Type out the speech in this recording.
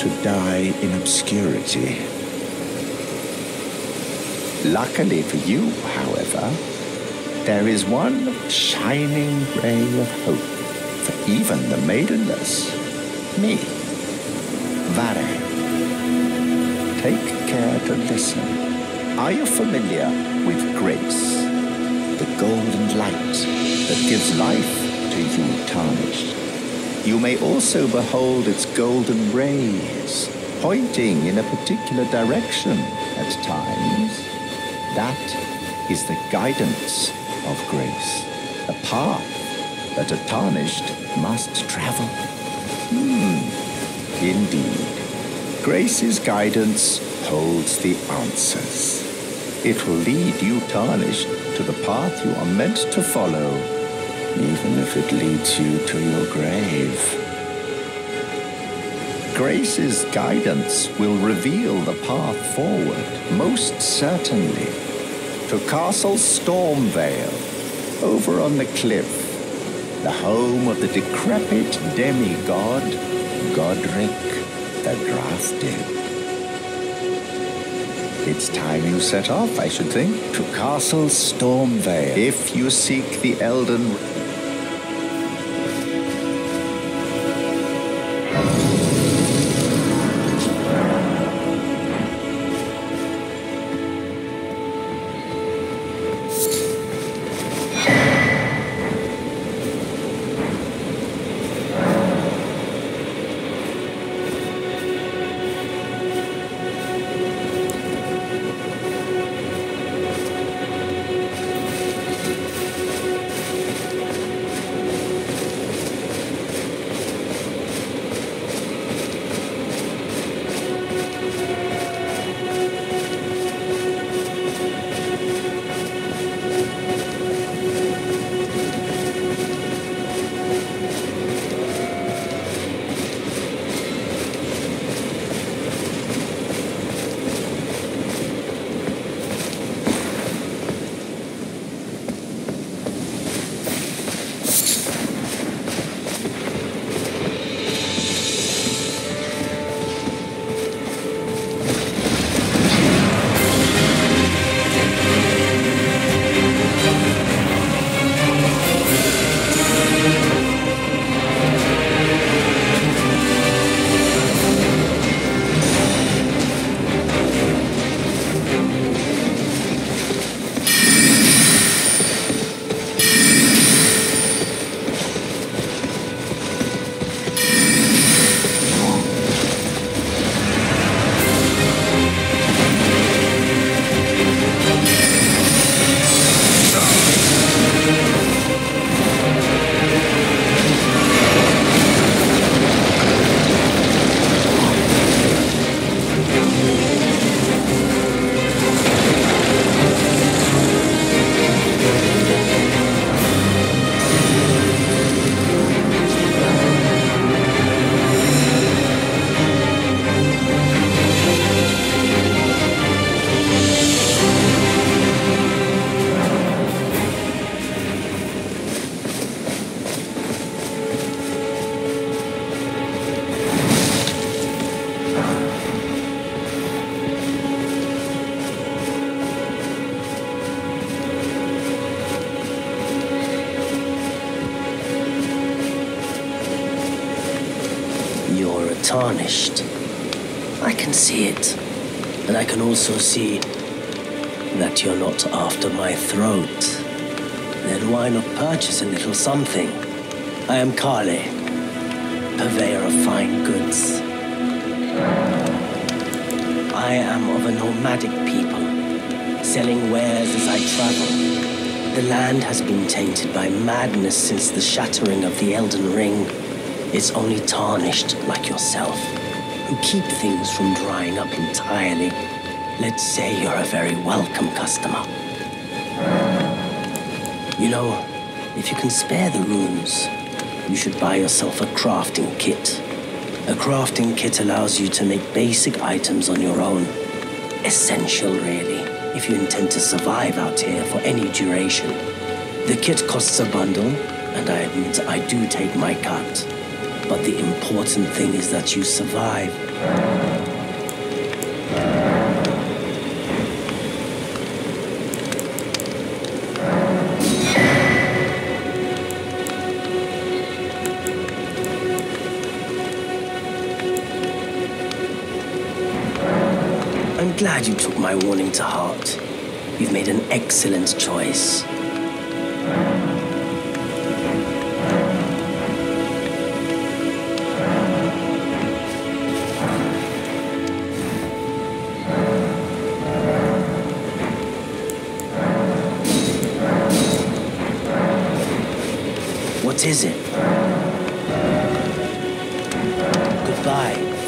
to die in obscurity. Luckily for you, however, there is one shining ray of hope for even the maidenless. Me, Varré. Take care to listen. Are you familiar with grace? The golden light that gives life to you tarnished. You may also behold its golden rays pointing in a particular direction at times. That is the guidance of grace, a path that a tarnished must travel. Hmm, indeed. Grace's guidance holds the answers. It will lead you tarnished to the path you are meant to follow, even if it leads you to your grave. Grace's guidance will reveal the path forward, most certainly, to Castle Stormveil, over on the cliff, the home of the decrepit demigod, Godrick the Grafted. It's time you set off, I should think, to Castle Stormveil. If you seek the Elden tarnished. I can see it. And I can also see that you're not after my throat. Then why not purchase a little something? I am Kalé, purveyor of fine goods. I am of a nomadic people, selling wares as I travel. The land has been tainted by madness since the shattering of the Elden Ring. It's only tarnished like yourself who keep things from drying up entirely. Let's say you're a very welcome customer. You know, if you can spare the runes, you should buy yourself a crafting kit. A crafting kit allows you to make basic items on your own. Essential, really, if you intend to survive out here for any duration. The kit costs a bundle, and I admit I do take my cut. But the important thing is that you survive. I'm glad you took my warning to heart. You've made an excellent choice. What is it? Goodbye.